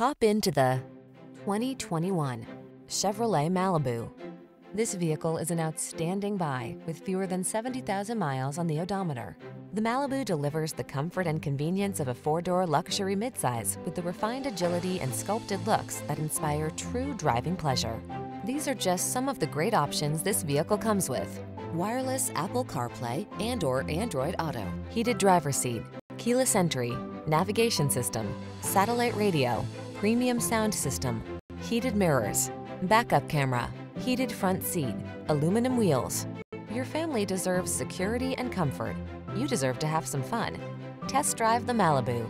Hop into the 2021 Chevrolet Malibu. This vehicle is an outstanding buy with fewer than 70,000 miles on the odometer. The Malibu delivers the comfort and convenience of a four-door luxury midsize with the refined agility and sculpted looks that inspire true driving pleasure. These are just some of the great options this vehicle comes with. Wireless Apple CarPlay and or Android Auto, heated driver seat, keyless entry, navigation system, satellite radio, premium sound system, heated mirrors, backup camera, heated front seat, aluminum wheels. Your family deserves security and comfort. You deserve to have some fun. Test drive the Malibu.